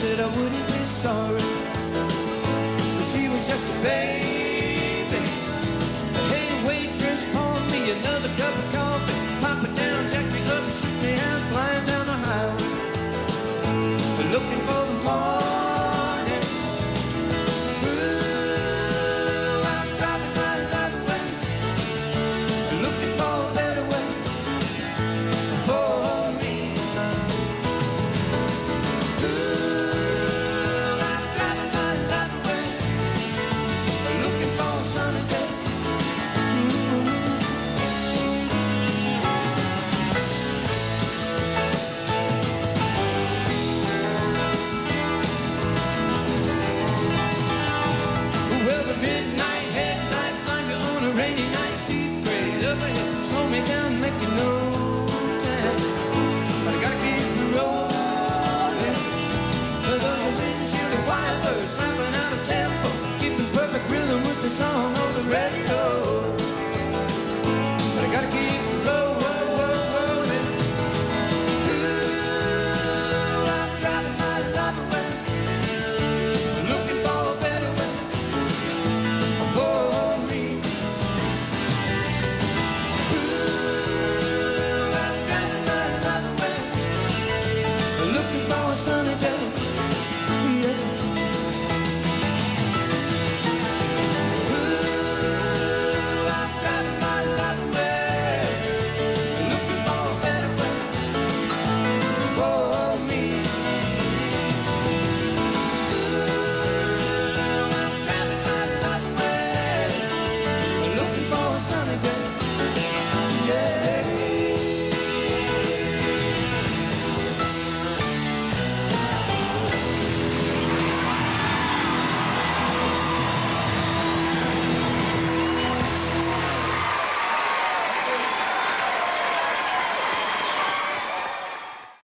said I wouldn't be sorry.